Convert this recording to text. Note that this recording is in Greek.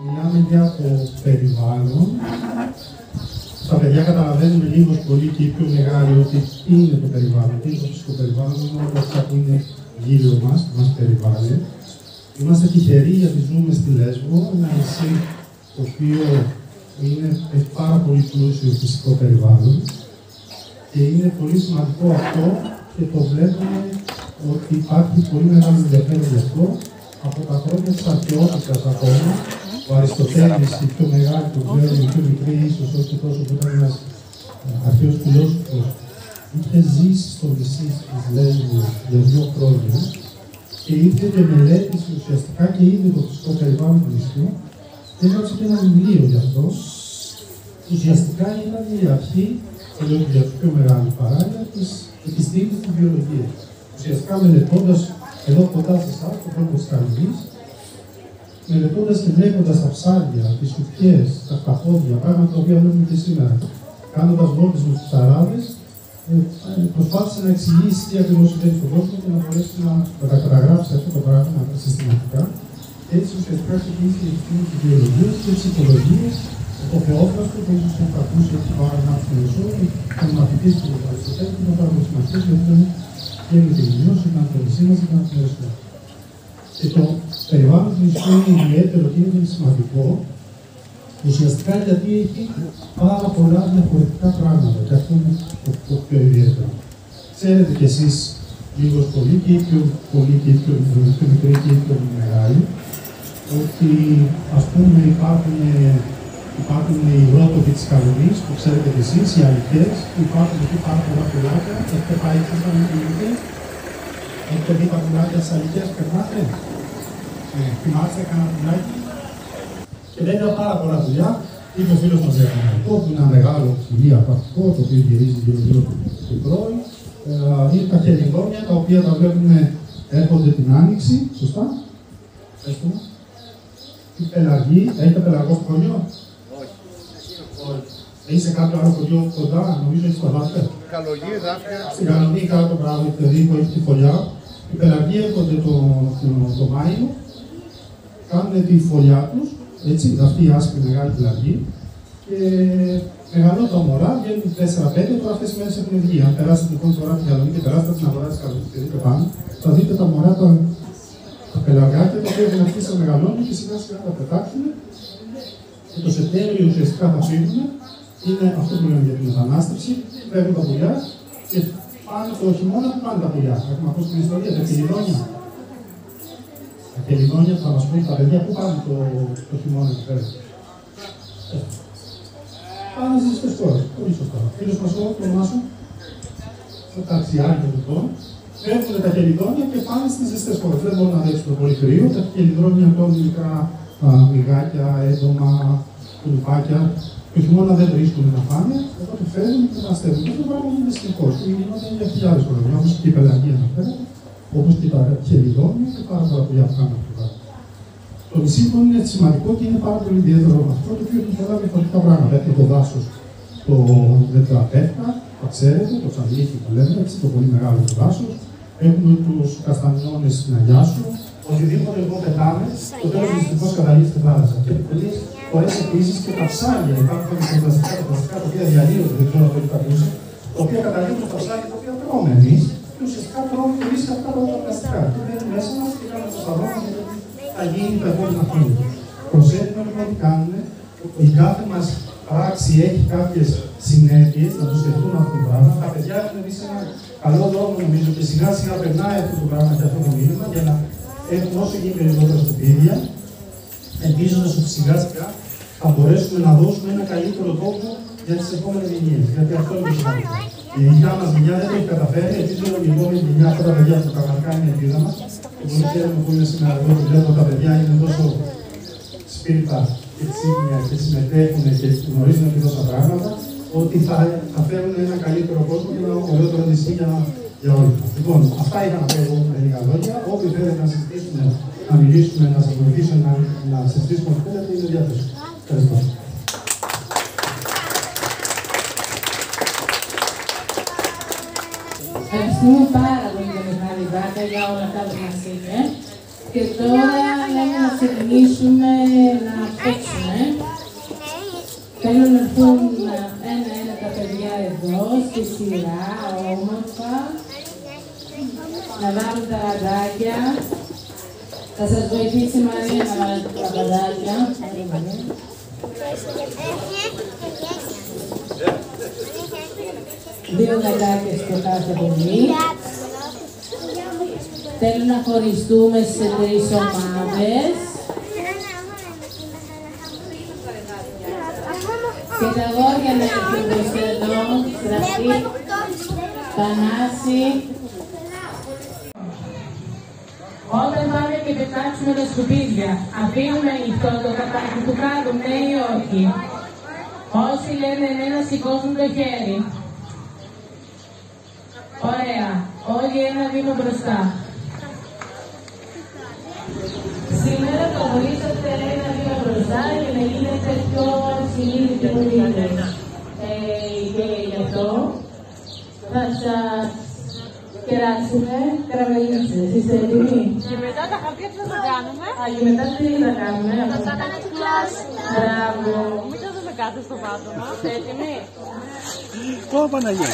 μιλάμε για το περιβάλλον. Τα παιδιά καταλαβαίνουν λίγο πολύ και οι πιο μεγάλοι ότι τι είναι το περιβάλλον, τι είναι το φυσικό περιβάλλον, είναι όλα αυτά που είναι γύρω μας, που μας περιβάλλει. Είμαστε τυχεροί γιατί ζούμε στη Λέσβο, ένα νησί το οποίο είναι, έχει πάρα πολύ πλούσιο φυσικό περιβάλλον και είναι πολύ σημαντικό αυτό και το βλέπουμε ότι υπάρχει πολύ μεγάλο ενδιαφέρον γι' αυτό από τα χρόνια της αρχαιότητας ακόμα. Ο Αριστοτέλης, η πιο μεγάλη που ξέρω, η πιο μικρή ίσως, όχι τόσο που ήταν ένας αρχαίος φιλόσοφος, είχε ζήσει στο νησί της Λέσβου για δύο χρόνια και ήρθε και μελέτησε ουσιαστικά και είδε το φυσικό περιβάλλον του νησιού και έγραψε και ένα βιβλίο γι' αυτό. Ουσιαστικά ήταν η αρχή, λέω για του πιο μεγάλου παράγοντε, της επιστήμης της βιολογίας. Ουσιαστικά μελετώντας εδώ κοντά σε εσάς, το πρώτο της Καλυβής, μελετώντα και βλέποντα τα ψάρια, τις σουφιέ, τα καπόδια, πράγματα τα οποία βλέπουμε και σήμερα, κάνοντας βόλτες με τους ψαράδες, ε, προσπάθησε να εξηγήσει τι ακριβώς συμβαίνει στον κόσμο και να μπορέσει να τα καταγράψει αυτό το πράγμα συστηματικά. Έτσι ουσιαστικά ξεκίνησε η επιστήμη τη βιολογία και τη ψυχολογία. Ο Θεόφραστο, που ίσω τον ακούσει έτσι πάρα να στην Μεσό, ήταν μαθητής του Αριστοτέλη και ήταν πάρα πολύ σημαντικό γιατί ήταν και με την γνώση, ήταν το νησί μα, ήταν το νησί Και το περιβάλλον του νησιού είναι ιδιαίτερο και είναι σημαντικό, ουσιαστικά γιατί έχει πάρα πολλά διαφορετικά πράγματα και αυτό είναι το, το πιο ιδιαίτερο. Ξέρετε κι εσείς λίγος πολύ και οι πιο πολλοί και οι πιο, πιο μικροί και οι πιο μεγάλοι ότι ας πούμε υπάρχουν, υπάρχουν οι ρότοποι της Καλονής που ξέρετε κι εσείς, οι αληθές, που υπάρχουν εκεί πάρα πολλά πουλάκια. Έχετε πάει εκεί στα αληθές. Έχετε δει τα πουλάκια στις αληθές, περνάτε. Ε, θυμάστε κανένα πουλάκι. Και βέβαια πάρα πολλά δουλειά. Είπε ο φίλος μας Διακαναλικό, που είναι ένα μεγάλο χιλία πρακτικό, το οποίο γυρίζει γύρω-γύρω του πρώην. Ε, είναι τα χελιδόνια, τα οποία τα βλέπουμε έρχονται την άνοιξη. Σωστά. Έχουμε. Η πελαγή, έχετε πελαγό στο χωριό; Όχι. Είσαι κάποιο άλλο χωριό κοντά, νομίζω έχεις τα δάφια. Καλογή, δάφια. Στην Καλονή κάτω πράγμα, δηλαδή που έχει τη φωλιά. Οι πελαγοί έρχονται το, το, το Μάιο, κάνουν τη φωλιά τους έτσι, αυτή η άσπρη μεγάλη πλαγή. Και μεγαλώ τα μωρά, βγαίνουν 4-5, τώρα αυτές τι μέρες έχουν βγει. Αν περάσετε την πρώτη φορά την καλονή και περάσετε την αγορά της καλονή και δείτε πάνω, θα δείτε τα μωρά τα, τα πελαγάκια τα οποία έχουν αρχίσει να μεγαλώνουν και σιγά σιγά θα πετάξουν. Και το Σεπτέμβριο ουσιαστικά θα φύγουν. Είναι αυτό που λέμε για την μετανάστευση. Φεύγουν τα πουλιά και πάνε το χειμώνα που πάνε τα πουλιά. Έχουμε ακούσει την ιστορία, τα κελιδόνια και λιμόνια θα μας πούν τα παιδιά που πάνε το, το χειμώνα εκεί πέρα. Πάνε στις ζεστέ χώρε. Πολύ σωστά. Φίλο μα ο Μάσο, το ταξιάρι λοιπόν, φεύγουν τα χελιδόνια και πάνε στις ζεστές χώρες. Δεν μπορούν να δέξουν το πολύ κρύο. Τα χελιδόνια είναι μικρά μυγάκια, έντομα, κουλουπάκια. Το χειμώνα δεν βρίσκουν να φάνε, οπότε φεύγουν και αναστεύουν. Και αυτό το πράγμα γίνεται συνεχώς. Και γινόταν για χιλιάδες χρόνια, όπως και η πελαγία αναφέρεται όπως και τα χελιδόνια και πάρα πολλά δουλειά που κάνουν αυτό. Το νησί λοιπόν είναι σημαντικό και είναι πάρα πολύ ιδιαίτερο αυτό το οποίο έχει πολλά διαφορετικά πράγματα. Έχει το δάσος το δετραπέφτα, το ξέρετε, το τσαντλίκι που λέμε, έτσι, το πολύ μεγάλο το δάσος. Έχουμε τους καστανιώνες στην Αγιά σου. Οτιδήποτε εδώ πετάμε, το τέλος δυστυχώς καταλήγει στη θάλασσα. Και πολλέ φορέ επίσης και τα ψάρια, υπάρχουν τα πλαστικά, τα πλαστικά τα οποία διαλύονται, δεν ξέρω αν το έχετε ακούσει, τα οποία καταλήγουν στα ψάρια τα οποία τρώμε εμείς και ουσιαστικά τρώμε εμείς αυτά τα πλαστικά. Και μπαίνουν μέσα μας και κάνουμε το σταυρό μα γιατί θα γίνει τα επόμενα χρόνια. Προσέχουμε λοιπόν τι κάνουμε. Η κάθε μας πράξη έχει κάποιες συνέπειες, να το σκεφτούμε αυτό το πράγμα. Τα παιδιά έχουν εμείς ένα καλό δρόμο νομίζω και σιγά σιγά περνάει αυτό το πράγμα και αυτό το μήνυμα για να έχουν όσο γίνει περισσότερα σκουπίδια, ελπίζοντας ότι σιγά σιγά θα μπορέσουμε να δώσουμε ένα καλύτερο τόπο για τις επόμενες γενιές. Γιατί αυτό είναι το σημαντικό. Η δικιά μας γενιά δεν το έχει καταφέρει, ελπίζω η επόμενη γενιά αυτά τα παιδιά που πραγματικά είναι η ελπίδα μας. Και πολύ χαίρομαι που είναι σήμερα εδώ και βλέπω τα παιδιά είναι τόσο σπίρτα και ξύπνια και συμμετέχουν και γνωρίζουν και τόσα πράγματα, ότι θα, θα φέρουν ένα καλύτερο κόσμο και ένα ωραιότερο νησί για, για όλοι μας. Λοιπόν, αυτά είχα να πω εγώ με λίγα λόγια. Όποιοι θέλετε να συζητήσουμε, να μιλήσουμε, να σας βοηθήσω να, να συζητήσουμε ό,τι θέλετε, είναι διάθεση. Ευχαριστώ. Ευχαριστούμε πάρα πολύ τον Μιχάλη Βάκα για όλα αυτά που μας είπε. Και τώρα λέμε να ξεκινήσουμε να παίξουμε. Θέλω να έρθουν ένα-ένα τα παιδιά εδώ, στη σειρά, όμορφα. Να βάλουν τα ραντάκια. Θα σας βοηθήσει η Μαρία να βάλετε τα ραντάκια. Δύο γατάκια στο κάθε παιδί. Θέλω να χωριστούμε σε τρεις ομάδες. Και τα αγόρια να έρθουν προς εδώ, στραφή, Πανάση. Όταν πάμε και πετάξουμε τα σκουπίδια, αφήνουμε ανοιχτό το καπάκι του κάτω, ναι ή όχι; Όσοι λένε ναι να σηκώσουν το χέρι. Ωραία. Όλοι ένα βήμα μπροστά. Σήμερα το βοήθατε ένα βήμα μπροστά για να γίνετε πιο συνείδητοι πολίτες. Ε, και γι' αυτό θα σας κεράσουμε καραμελίτσες. Είστε έτοιμοι. Και μετά τα χαρτιά τι θα τα κάνουμε. Α, και μετά τι θα κάνουμε; Μπράβο. Μην τα δούμε κάτω στο πάτωμα. Έτοιμοι. Πω Παναγία.